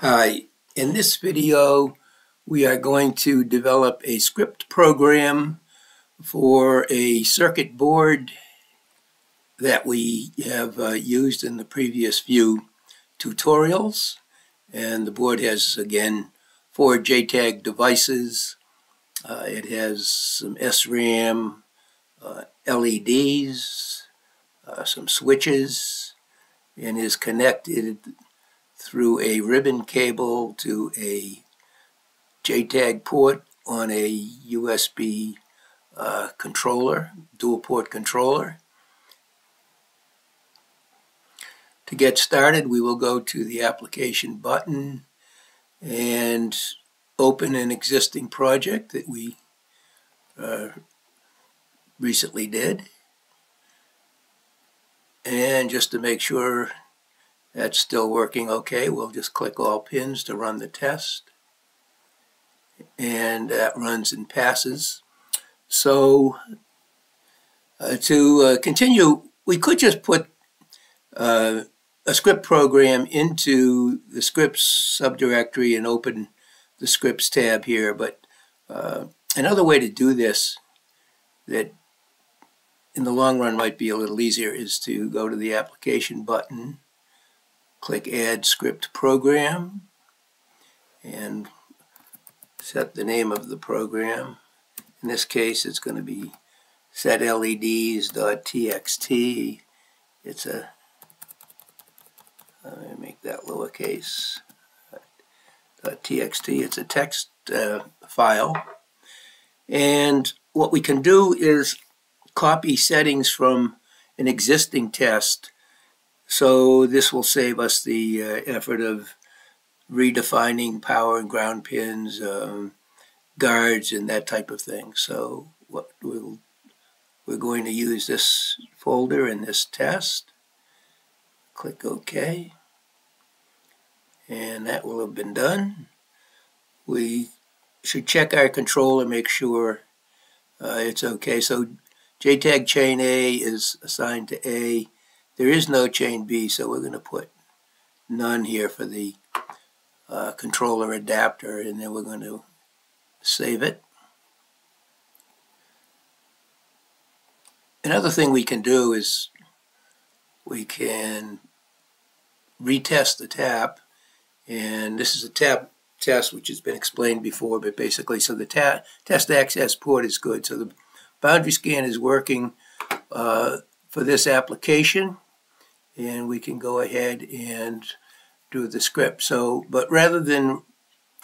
Hi, in this video we are going to develop a script program for a circuit board that we have uh, used in the previous few tutorials and the board has again four JTAG devices. Uh, it has some SRAM uh, LEDs, uh, some switches and is connected through a ribbon cable to a JTAG port on a USB uh, controller, dual port controller. To get started, we will go to the application button and open an existing project that we uh, recently did. And just to make sure that's still working okay. We'll just click all pins to run the test. And that runs and passes. So uh, to uh, continue, we could just put uh, a script program into the scripts subdirectory and open the scripts tab here. But uh, another way to do this that in the long run might be a little easier is to go to the application button click Add Script Program and set the name of the program. In this case, it's going to be setleds.txt. It's a, let me make that lowercase, .txt. It's a text uh, file. And what we can do is copy settings from an existing test so this will save us the uh, effort of redefining power and ground pins, um, guards, and that type of thing. So what we'll, we're going to use this folder in this test. Click OK. And that will have been done. We should check our control and make sure uh, it's okay. So JTAG chain A is assigned to A. There is no chain B, so we're going to put none here for the uh, controller adapter, and then we're going to save it. Another thing we can do is we can retest the tap, and this is a tap test which has been explained before, but basically, so the test access port is good. So the boundary scan is working uh, for this application and we can go ahead and do the script. So, but rather than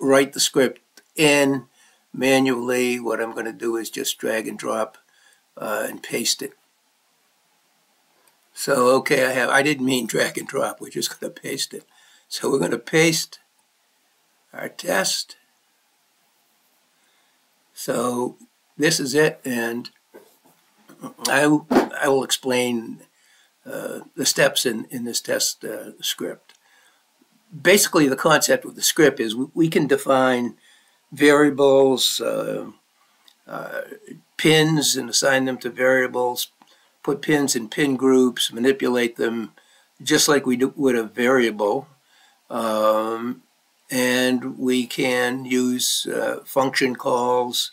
write the script in manually, what I'm going to do is just drag and drop uh, and paste it. So, okay, I have, I didn't mean drag and drop, we're just going to paste it. So we're going to paste our test. So this is it, and I, I will explain the steps in, in this test uh, script. Basically, the concept of the script is we, we can define variables, uh, uh, pins, and assign them to variables, put pins in pin groups, manipulate them just like we do, would a variable. Um, and we can use uh, function calls.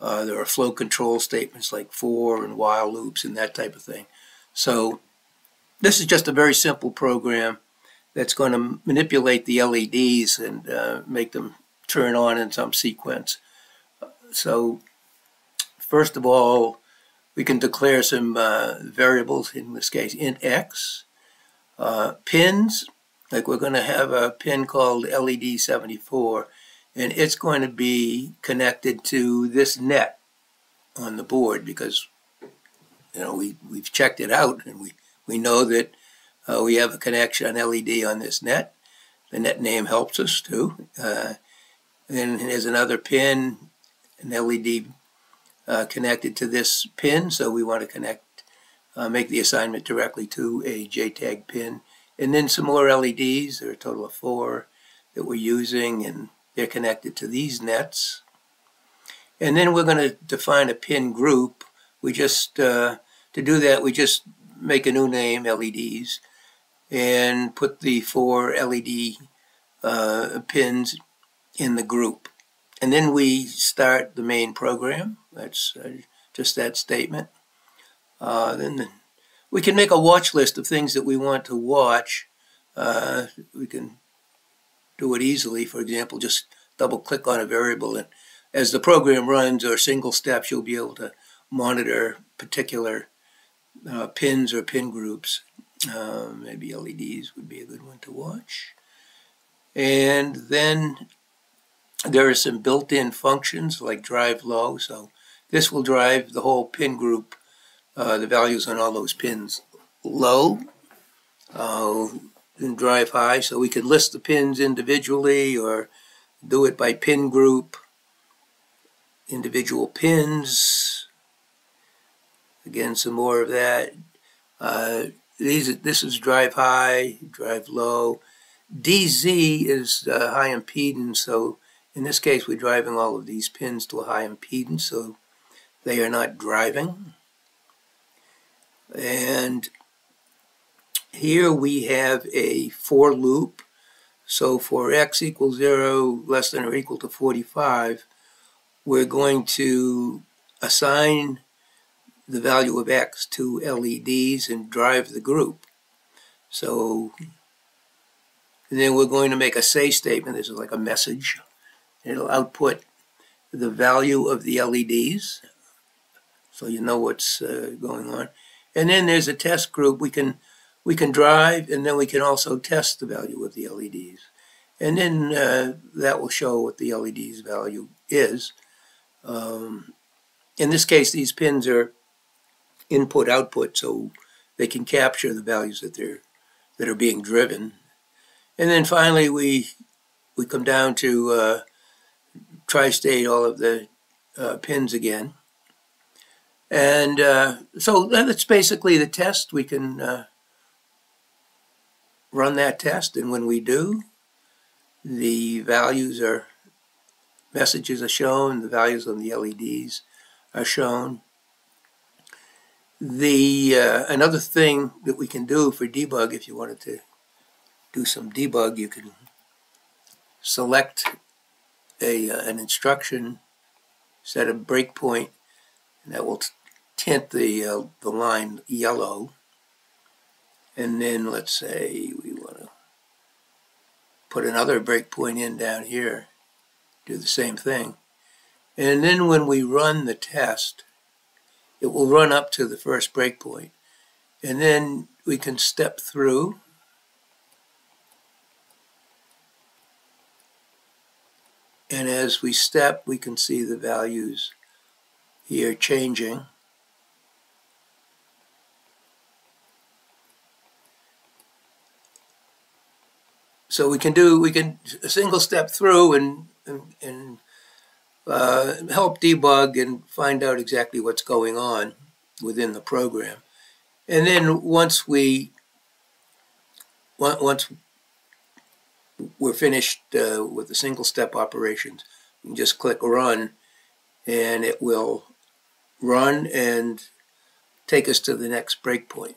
Uh, there are flow control statements like for and while loops and that type of thing. So this is just a very simple program that's going to manipulate the LEDs and uh, make them turn on in some sequence. So first of all, we can declare some uh, variables, in this case int x. Uh, pins, like we're going to have a pin called LED74, and it's going to be connected to this net on the board because you know we, we've checked it out and we we know that uh, we have a connection LED on this net. The net name helps us too. Uh, then there's another pin, an LED uh, connected to this pin, so we want to connect, uh, make the assignment directly to a JTAG pin. And then some more LEDs, there are a total of four that we're using, and they're connected to these nets. And then we're going to define a pin group. We just, uh, to do that, we just make a new name, LEDs, and put the four LED uh, pins in the group. And then we start the main program. That's uh, just that statement. Uh, then we can make a watch list of things that we want to watch. Uh, we can do it easily. For example, just double click on a variable and as the program runs or single steps, you'll be able to monitor particular uh, pins or pin groups. Uh, maybe LEDs would be a good one to watch. And then there are some built-in functions like drive low. So this will drive the whole pin group, uh, the values on all those pins low. Uh, and drive high. So we could list the pins individually or do it by pin group, individual pins. Again, some more of that. Uh, these, this is drive high, drive low. DZ is uh, high impedance, so in this case we're driving all of these pins to a high impedance, so they are not driving. And here we have a for loop. So for x equals 0 less than or equal to 45, we're going to assign the value of x to LEDs and drive the group. So then we're going to make a say statement. This is like a message. It'll output the value of the LEDs, so you know what's uh, going on. And then there's a test group. We can we can drive, and then we can also test the value of the LEDs. And then uh, that will show what the LED's value is. Um, in this case, these pins are input-output, so they can capture the values that they're that are being driven. And then finally, we we come down to uh, tri-state all of the uh, pins again. And uh, so that's basically the test. We can uh, run that test, and when we do, the values are, messages are shown, the values on the LEDs are shown. The uh, Another thing that we can do for debug, if you wanted to do some debug, you can select a, uh, an instruction, set a breakpoint, and that will tint the, uh, the line yellow. And then let's say we want to put another breakpoint in down here, do the same thing. And then when we run the test, it will run up to the first breakpoint. And then we can step through And as we step, we can see the values here changing. So we can do, we can a single step through and, and, and uh, help debug and find out exactly what's going on within the program. And then once we, once we're finished uh, with the single step operations, you can just click run and it will run and take us to the next breakpoint.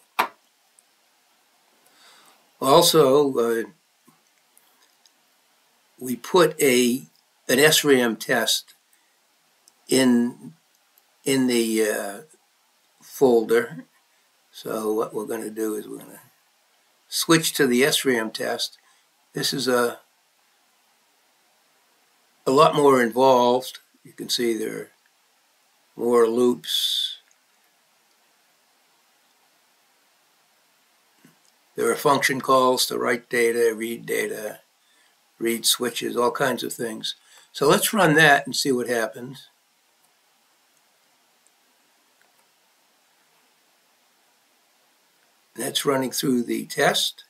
Also, uh, we put a an SRAM test in in the uh, folder. So what we're going to do is we're going to switch to the SRAM test. This is a a lot more involved. You can see there are more loops. There are function calls to write data, read data, read switches, all kinds of things. So let's run that and see what happens. That's running through the test.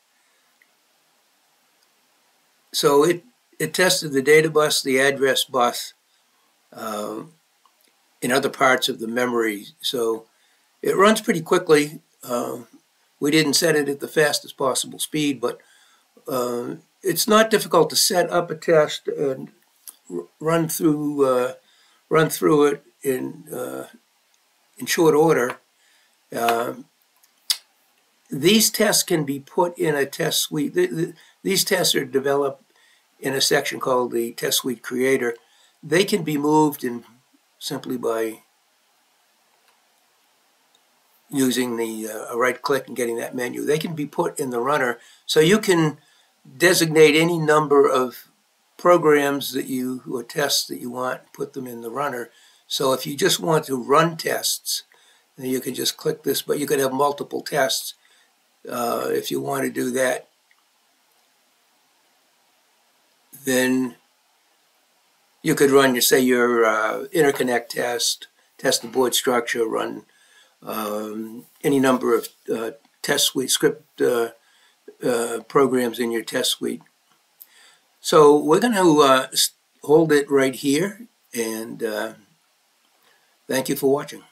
So it, it tested the data bus, the address bus, uh, in other parts of the memory. So it runs pretty quickly. Uh, we didn't set it at the fastest possible speed, but uh, it's not difficult to set up a test and run through uh, run through it in uh, in short order. Uh, these tests can be put in a test suite. The, the, these tests are developed in a section called the Test Suite Creator. They can be moved in simply by using the uh, right click and getting that menu. They can be put in the runner so you can designate any number of programs that you or tests that you want, put them in the runner. So if you just want to run tests, you can just click this, but you could have multiple tests uh, if you want to do that. Then you could run, your, say, your uh, interconnect test, test the board structure, run um, any number of uh, test suite script uh, uh, programs in your test suite. So we're going to uh, hold it right here and thank you for watching.